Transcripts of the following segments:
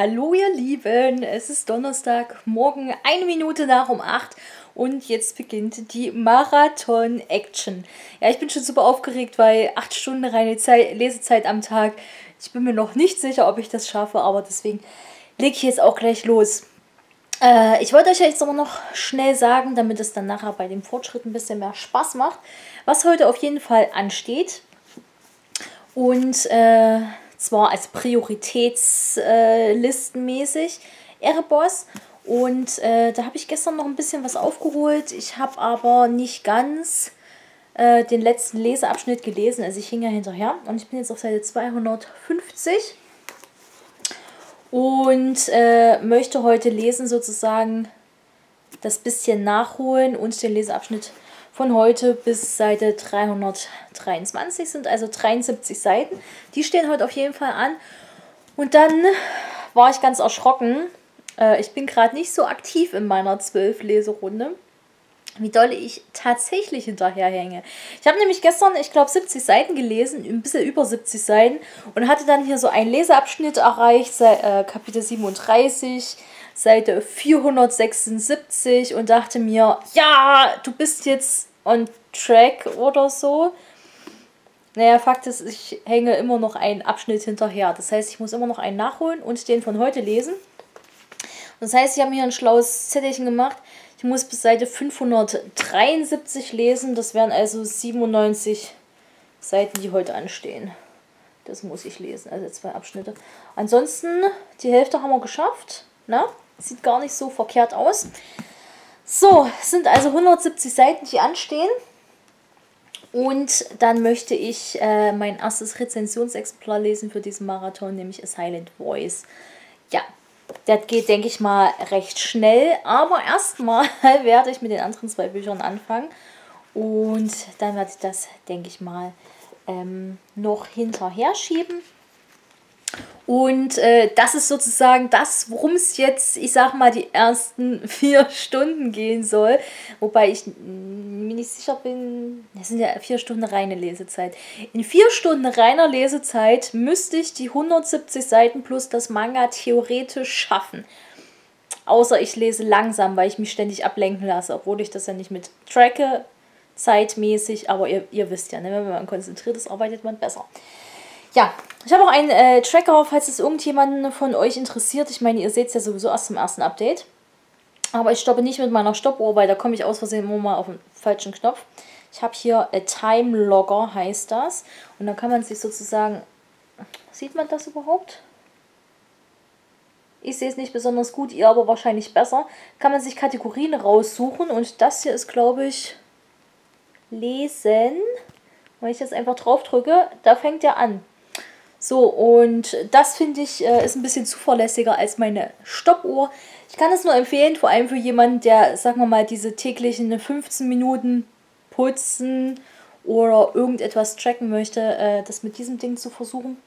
Hallo ihr Lieben, es ist Donnerstag, morgen eine Minute nach um 8 und jetzt beginnt die Marathon-Action. Ja, ich bin schon super aufgeregt, weil 8 Stunden reine Zeit, Lesezeit am Tag. Ich bin mir noch nicht sicher, ob ich das schaffe, aber deswegen lege ich jetzt auch gleich los. Äh, ich wollte euch jetzt aber noch schnell sagen, damit es dann nachher bei dem Fortschritt ein bisschen mehr Spaß macht, was heute auf jeden Fall ansteht. Und äh, zwar als Prioritätslistenmäßig äh, Erebos. Und äh, da habe ich gestern noch ein bisschen was aufgeholt. Ich habe aber nicht ganz äh, den letzten Leseabschnitt gelesen. Also ich hing ja hinterher und ich bin jetzt auf Seite 250 und äh, möchte heute lesen sozusagen das bisschen nachholen und den Leseabschnitt von heute bis Seite 323 sind also 73 Seiten. Die stehen heute auf jeden Fall an. Und dann war ich ganz erschrocken. Äh, ich bin gerade nicht so aktiv in meiner 12-Leserunde, wie doll ich tatsächlich hinterherhänge. Ich habe nämlich gestern, ich glaube, 70 Seiten gelesen, ein bisschen über 70 Seiten und hatte dann hier so einen Leseabschnitt erreicht, äh, Kapitel 37, Seite 476 und dachte mir, ja, du bist jetzt on track oder so. Naja, Fakt ist, ich hänge immer noch einen Abschnitt hinterher. Das heißt, ich muss immer noch einen nachholen und den von heute lesen. Das heißt, ich habe mir ein schlaues Zettelchen gemacht. Ich muss bis Seite 573 lesen. Das wären also 97 Seiten, die heute anstehen. Das muss ich lesen, also zwei Abschnitte. Ansonsten, die Hälfte haben wir geschafft. Na? Sieht gar nicht so verkehrt aus. So, sind also 170 Seiten, die anstehen. Und dann möchte ich äh, mein erstes Rezensionsexemplar lesen für diesen Marathon, nämlich A Silent Voice. Ja, das geht, denke ich mal, recht schnell. Aber erstmal werde ich mit den anderen zwei Büchern anfangen. Und dann werde ich das, denke ich mal, ähm, noch hinterher schieben. Und äh, das ist sozusagen das, worum es jetzt, ich sag mal, die ersten vier Stunden gehen soll. Wobei ich mir nicht sicher bin, das sind ja vier Stunden reine Lesezeit. In vier Stunden reiner Lesezeit müsste ich die 170 Seiten plus das Manga theoretisch schaffen. Außer ich lese langsam, weil ich mich ständig ablenken lasse, obwohl ich das ja nicht mit tracke, zeitmäßig. Aber ihr, ihr wisst ja, ne, wenn man konzentriert ist, arbeitet man besser. Ja, ich habe auch einen äh, Tracker, falls es irgendjemanden von euch interessiert. Ich meine, ihr seht es ja sowieso erst im ersten Update. Aber ich stoppe nicht mit meiner Stoppuhr, weil da komme ich aus Versehen immer mal auf den falschen Knopf. Ich habe hier a Time Logger, heißt das. Und dann kann man sich sozusagen... Sieht man das überhaupt? Ich sehe es nicht besonders gut, ihr aber wahrscheinlich besser. Kann man sich Kategorien raussuchen und das hier ist, glaube ich, Lesen. Wenn ich jetzt einfach drauf drücke, da fängt er an. So, und das finde ich äh, ist ein bisschen zuverlässiger als meine Stoppuhr. Ich kann es nur empfehlen, vor allem für jemanden, der, sagen wir mal, diese täglichen 15 Minuten putzen oder irgendetwas tracken möchte, äh, das mit diesem Ding zu versuchen.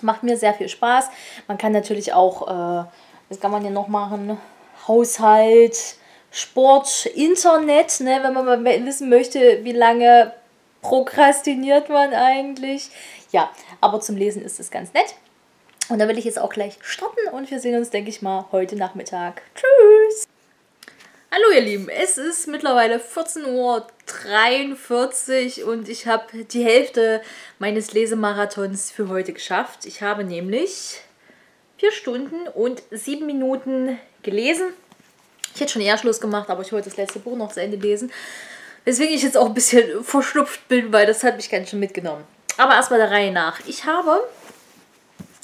Macht mir sehr viel Spaß. Man kann natürlich auch, äh, was kann man hier noch machen? Haushalt, Sport, Internet, ne, wenn man mal wissen möchte, wie lange prokrastiniert man eigentlich. Ja, aber zum Lesen ist es ganz nett. Und da will ich jetzt auch gleich starten und wir sehen uns, denke ich mal, heute Nachmittag. Tschüss! Hallo ihr Lieben, es ist mittlerweile 14.43 Uhr und ich habe die Hälfte meines Lesemarathons für heute geschafft. Ich habe nämlich 4 Stunden und 7 Minuten gelesen. Ich hätte schon eher Schluss gemacht, aber ich wollte das letzte Buch noch zu Ende lesen. Weswegen ich jetzt auch ein bisschen verschnupft bin, weil das hat mich ganz schön mitgenommen. Aber erstmal der Reihe nach. Ich habe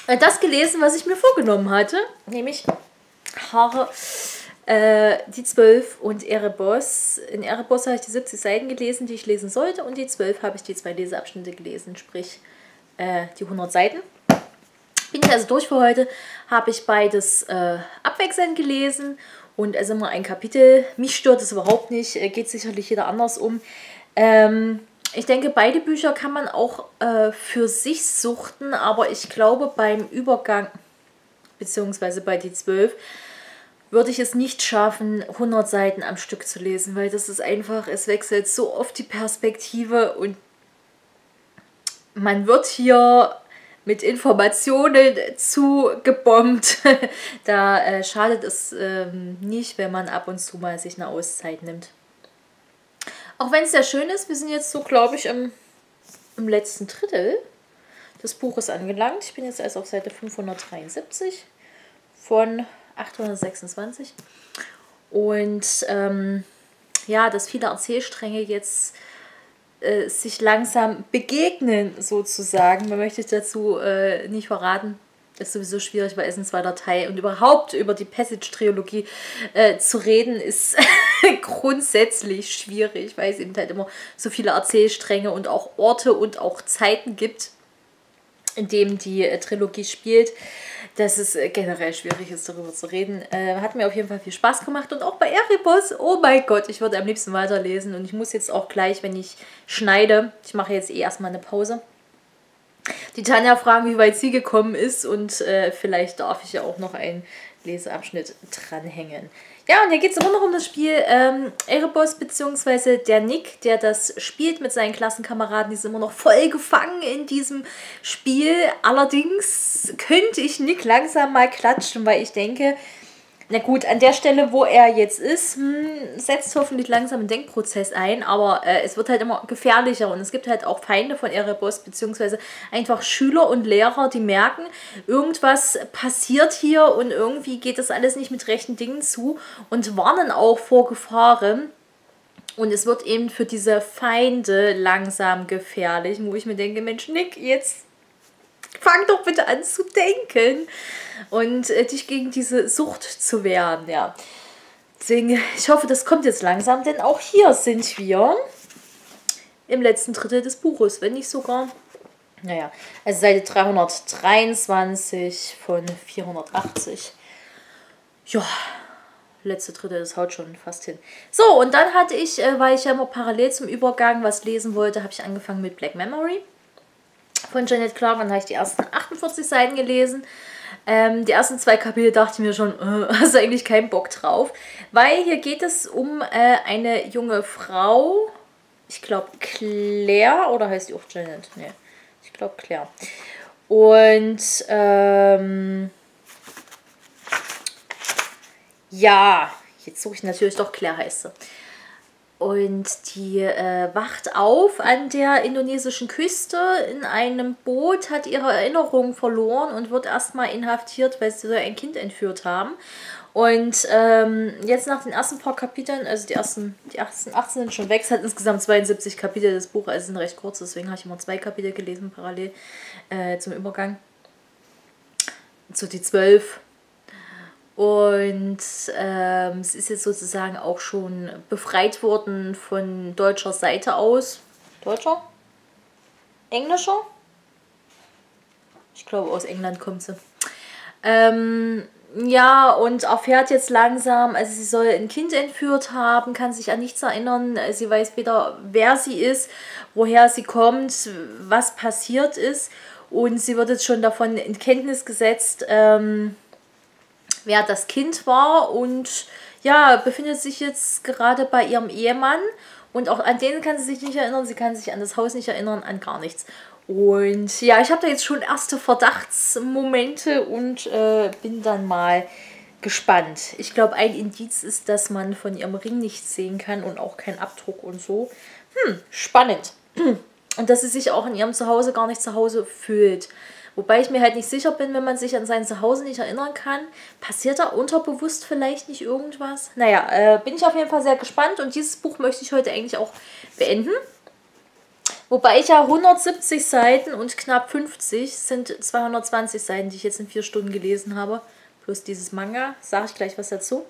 äh, das gelesen, was ich mir vorgenommen hatte, nämlich Haare, äh, die 12 und Erebos. In Erebos habe ich die 70 Seiten gelesen, die ich lesen sollte, und die 12 habe ich die zwei Leseabschnitte gelesen, sprich äh, die 100 Seiten. Bin ich also durch für heute, habe ich beides äh, abwechselnd gelesen und also immer ein Kapitel. Mich stört es überhaupt nicht, äh, geht sicherlich jeder anders um. Ähm, ich denke, beide Bücher kann man auch äh, für sich suchten, aber ich glaube beim Übergang, beziehungsweise bei die 12, würde ich es nicht schaffen, 100 Seiten am Stück zu lesen, weil das ist einfach, es wechselt so oft die Perspektive und man wird hier mit Informationen zugebombt. da äh, schadet es ähm, nicht, wenn man ab und zu mal sich eine Auszeit nimmt. Auch wenn es sehr schön ist, wir sind jetzt so, glaube ich, im, im letzten Drittel des Buches angelangt. Ich bin jetzt erst auf Seite 573 von 826. Und ähm, ja, dass viele Erzählstränge jetzt äh, sich langsam begegnen, sozusagen. Man möchte dazu äh, nicht verraten. Ist sowieso schwierig, weil es ein zweiter Teil und überhaupt über die Passage-Trilogie äh, zu reden, ist grundsätzlich schwierig, weil es eben halt immer so viele Erzählstränge und auch Orte und auch Zeiten gibt, in denen die äh, Trilogie spielt dass es äh, generell schwierig ist, darüber zu reden. Äh, hat mir auf jeden Fall viel Spaß gemacht und auch bei Erebus, oh mein Gott, ich würde am liebsten weiterlesen und ich muss jetzt auch gleich, wenn ich schneide, ich mache jetzt eh erstmal eine Pause, die Tanja fragen, wie weit sie gekommen ist und äh, vielleicht darf ich ja auch noch einen Leseabschnitt dranhängen. Ja, und hier geht es immer noch um das Spiel ähm, Erebos, beziehungsweise der Nick, der das spielt mit seinen Klassenkameraden, die sind immer noch voll gefangen in diesem Spiel. Allerdings könnte ich Nick langsam mal klatschen, weil ich denke, na gut, an der Stelle, wo er jetzt ist, hm, setzt hoffentlich langsam ein Denkprozess ein, aber äh, es wird halt immer gefährlicher und es gibt halt auch Feinde von Erebos, beziehungsweise einfach Schüler und Lehrer, die merken, irgendwas passiert hier und irgendwie geht das alles nicht mit rechten Dingen zu und warnen auch vor Gefahren. Und es wird eben für diese Feinde langsam gefährlich, wo ich mir denke, Mensch, Nick, jetzt fang doch bitte an zu denken und äh, dich gegen diese Sucht zu wehren, ja. Deswegen, ich hoffe, das kommt jetzt langsam, denn auch hier sind wir im letzten Drittel des Buches, wenn nicht sogar, naja, also Seite 323 von 480. Ja, letzte Drittel, das haut schon fast hin. So, und dann hatte ich, äh, weil ich ja immer parallel zum Übergang was lesen wollte, habe ich angefangen mit Black Memory von Janet Clark. Dann habe ich die ersten 48 Seiten gelesen. Ähm, die ersten zwei Kapitel dachte ich mir schon, äh, hast du eigentlich keinen Bock drauf. Weil hier geht es um äh, eine junge Frau, ich glaube Claire, oder heißt die auch Janet? Nee, ich glaube Claire. Und ähm, ja, jetzt suche ich natürlich doch Claire heißt sie. Und die äh, wacht auf an der indonesischen Küste in einem Boot, hat ihre Erinnerungen verloren und wird erstmal inhaftiert, weil sie ein Kind entführt haben. Und ähm, jetzt nach den ersten paar Kapiteln, also die ersten, die ersten 18 sind schon weg, es hat insgesamt 72 Kapitel des Buches, also sind recht kurz, deswegen habe ich immer zwei Kapitel gelesen parallel äh, zum Übergang. So die zwölf und ähm, es ist jetzt sozusagen auch schon befreit worden von deutscher Seite aus. Deutscher? Englischer? Ich glaube, aus England kommt sie. Ähm, ja, und erfährt jetzt langsam, also sie soll ein Kind entführt haben, kann sich an nichts erinnern. Sie weiß weder, wer sie ist, woher sie kommt, was passiert ist. Und sie wird jetzt schon davon in Kenntnis gesetzt, ähm, wer das Kind war und ja, befindet sich jetzt gerade bei ihrem Ehemann und auch an den kann sie sich nicht erinnern, sie kann sich an das Haus nicht erinnern, an gar nichts. Und ja, ich habe da jetzt schon erste Verdachtsmomente und äh, bin dann mal gespannt. Ich glaube, ein Indiz ist, dass man von ihrem Ring nichts sehen kann und auch kein Abdruck und so. Hm, spannend. Und dass sie sich auch in ihrem Zuhause gar nicht zu Hause fühlt. Wobei ich mir halt nicht sicher bin, wenn man sich an sein Zuhause nicht erinnern kann, passiert da unterbewusst vielleicht nicht irgendwas? Naja, äh, bin ich auf jeden Fall sehr gespannt und dieses Buch möchte ich heute eigentlich auch beenden. Wobei ich ja 170 Seiten und knapp 50 sind 220 Seiten, die ich jetzt in vier Stunden gelesen habe. Plus dieses Manga, sage ich gleich was dazu.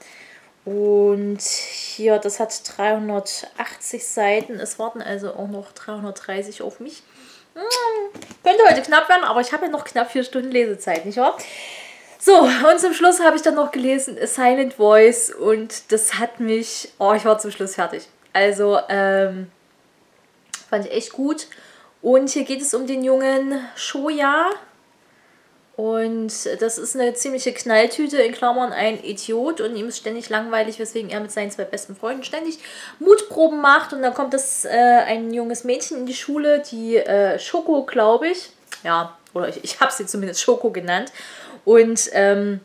Und hier, das hat 380 Seiten. Es warten also auch noch 330 auf mich. Könnte heute knapp werden, aber ich habe ja noch knapp vier Stunden Lesezeit, nicht wahr? So, und zum Schluss habe ich dann noch gelesen A Silent Voice und das hat mich, oh, ich war zum Schluss fertig. Also, ähm, fand ich echt gut. Und hier geht es um den jungen Shoya, und das ist eine ziemliche Knalltüte, in Klammern ein Idiot und ihm ist ständig langweilig, weswegen er mit seinen zwei besten Freunden ständig Mutproben macht. Und dann kommt das äh, ein junges Mädchen in die Schule, die äh, Schoko, glaube ich. ja, oder ich, ich habe sie zumindest Schoko genannt. Und ähm,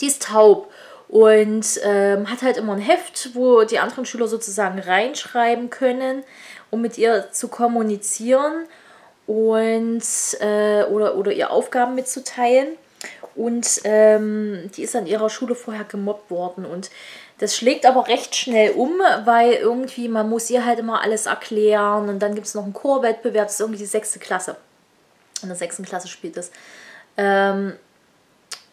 die ist taub und ähm, hat halt immer ein Heft, wo die anderen Schüler sozusagen reinschreiben können, um mit ihr zu kommunizieren und äh, oder, oder ihr Aufgaben mitzuteilen. Und ähm, die ist an ihrer Schule vorher gemobbt worden. Und das schlägt aber recht schnell um, weil irgendwie man muss ihr halt immer alles erklären. Und dann gibt es noch einen Chorwettbewerb, das ist irgendwie die sechste Klasse. In der sechsten Klasse spielt das. Ähm,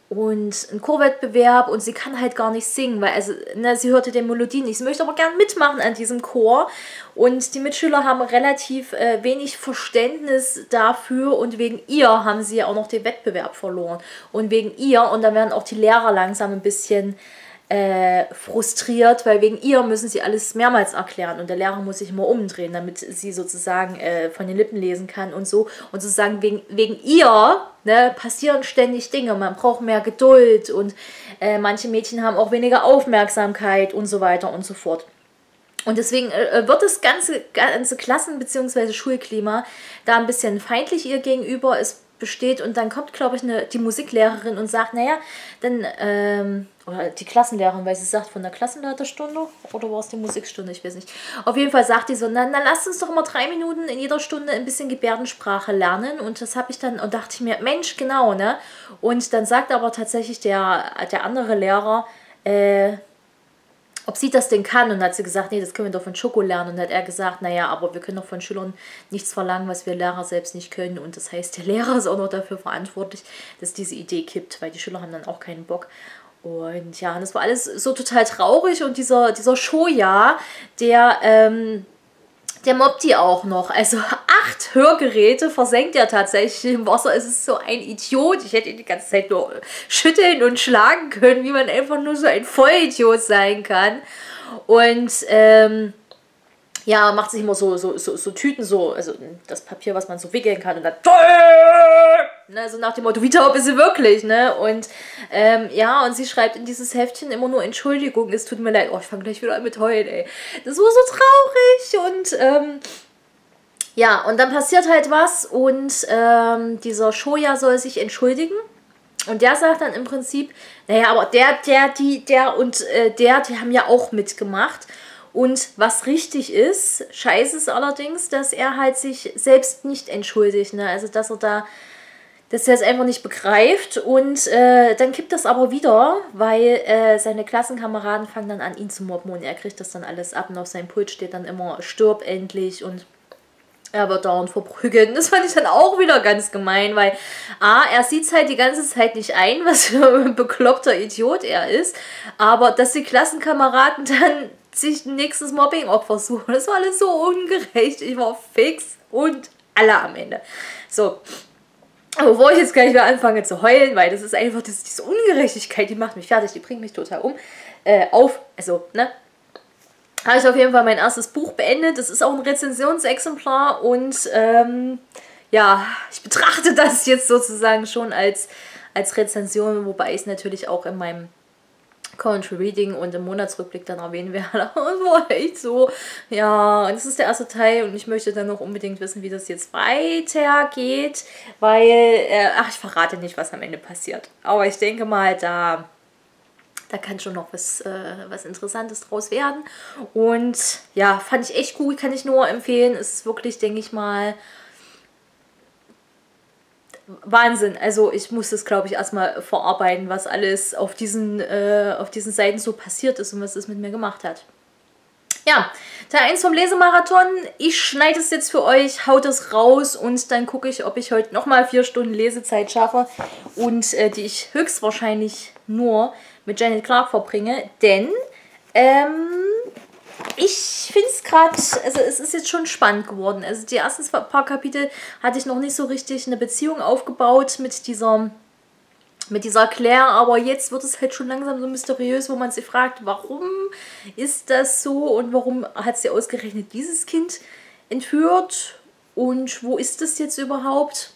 und ein Chorwettbewerb und sie kann halt gar nicht singen, weil also, ne, sie hörte die Melodie nicht. Sie möchte aber gern mitmachen an diesem Chor und die Mitschüler haben relativ äh, wenig Verständnis dafür und wegen ihr haben sie ja auch noch den Wettbewerb verloren und wegen ihr und dann werden auch die Lehrer langsam ein bisschen äh, frustriert, weil wegen ihr müssen sie alles mehrmals erklären und der Lehrer muss sich immer umdrehen, damit sie sozusagen äh, von den Lippen lesen kann und so. Und sozusagen wegen, wegen ihr ne, passieren ständig Dinge. Man braucht mehr Geduld und äh, manche Mädchen haben auch weniger Aufmerksamkeit und so weiter und so fort. Und deswegen äh, wird das ganze, ganze Klassen- bzw. Schulklima da ein bisschen feindlich ihr gegenüber. Es besteht und dann kommt, glaube ich, eine, die Musiklehrerin und sagt, naja, dann, ähm, oder die Klassenlehrerin, weil sie sagt von der Klassenleiterstunde oder war es die Musikstunde, ich weiß nicht. Auf jeden Fall sagt die so, na, na lasst uns doch mal drei Minuten in jeder Stunde ein bisschen Gebärdensprache lernen und das habe ich dann, und dachte ich mir, Mensch, genau, ne? Und dann sagt aber tatsächlich der, der andere Lehrer, äh, ob sie das denn kann. Und hat sie gesagt, nee, das können wir doch von Schoko lernen. Und hat er gesagt, naja, aber wir können doch von Schülern nichts verlangen, was wir Lehrer selbst nicht können. Und das heißt, der Lehrer ist auch noch dafür verantwortlich, dass diese Idee kippt, weil die Schüler haben dann auch keinen Bock. Und ja, das war alles so total traurig. Und dieser, dieser Shoja, der ähm, der mobbt die auch noch. Also acht Hörgeräte versenkt er tatsächlich im Wasser. Es ist so ein Idiot. Ich hätte ihn die ganze Zeit nur schütteln und schlagen können, wie man einfach nur so ein Vollidiot sein kann. Und ähm, ja, macht sich immer so, so, so, so Tüten, so, also das Papier, was man so wickeln kann und dann ne, so nach dem Motto, wie taub ist sie wirklich, ne? Und ähm, ja, und sie schreibt in dieses Heftchen immer nur Entschuldigung, es tut mir leid, oh, ich fange gleich wieder an mit heulen, ey. Das war so traurig und ähm, ja, und dann passiert halt was und ähm, dieser Shoya soll sich entschuldigen. Und der sagt dann im Prinzip, naja, aber der, der, die, der und äh, der, die haben ja auch mitgemacht. Und was richtig ist, scheiße ist allerdings, dass er halt sich selbst nicht entschuldigt. Ne? Also, dass er da, dass er es einfach nicht begreift. Und äh, dann kippt das aber wieder, weil äh, seine Klassenkameraden fangen dann an, ihn zu mobben und er kriegt das dann alles ab. Und auf seinem Pult steht dann immer, stirb endlich und er wird dauernd verprügelt. Und das fand ich dann auch wieder ganz gemein, weil A, er sieht es halt die ganze Zeit nicht ein, was für ein bekloppter Idiot er ist. Aber dass die Klassenkameraden dann sich ein nächstes Mobbing-Opfer suchen. Das war alles so ungerecht. Ich war fix und alle am Ende. So. Bevor ich jetzt gleich wieder anfange zu heulen, weil das ist einfach das, diese Ungerechtigkeit, die macht mich fertig, die bringt mich total um. Äh, auf, also, ne? Habe ich auf jeden Fall mein erstes Buch beendet. Das ist auch ein Rezensionsexemplar und ähm, ja, ich betrachte das jetzt sozusagen schon als, als Rezension, wobei ich es natürlich auch in meinem Country Reading und im Monatsrückblick dann erwähnen werde. Und war echt so, ja, und das ist der erste Teil und ich möchte dann noch unbedingt wissen, wie das jetzt weitergeht, weil, äh, ach, ich verrate nicht, was am Ende passiert. Aber ich denke mal, da, da kann schon noch was, äh, was Interessantes draus werden. Und ja, fand ich echt gut, kann ich nur empfehlen. Es ist wirklich, denke ich mal, Wahnsinn. Also ich muss das, glaube ich, erstmal verarbeiten, was alles auf diesen, äh, auf diesen Seiten so passiert ist und was das mit mir gemacht hat. Ja, Teil 1 vom Lesemarathon. Ich schneide es jetzt für euch, haut es raus und dann gucke ich, ob ich heute nochmal vier Stunden Lesezeit schaffe und äh, die ich höchstwahrscheinlich nur mit Janet Clark verbringe, denn ähm, ich finde es gerade, also es ist jetzt schon spannend geworden. Also die ersten paar Kapitel hatte ich noch nicht so richtig eine Beziehung aufgebaut mit dieser, mit dieser Claire, aber jetzt wird es halt schon langsam so mysteriös, wo man sich fragt, warum ist das so und warum hat sie ausgerechnet dieses Kind entführt und wo ist das jetzt überhaupt?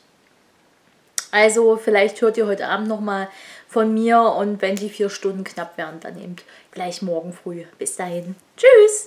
Also vielleicht hört ihr heute Abend nochmal von mir und wenn die vier Stunden knapp werden, dann eben gleich morgen früh. Bis dahin. Tschüss!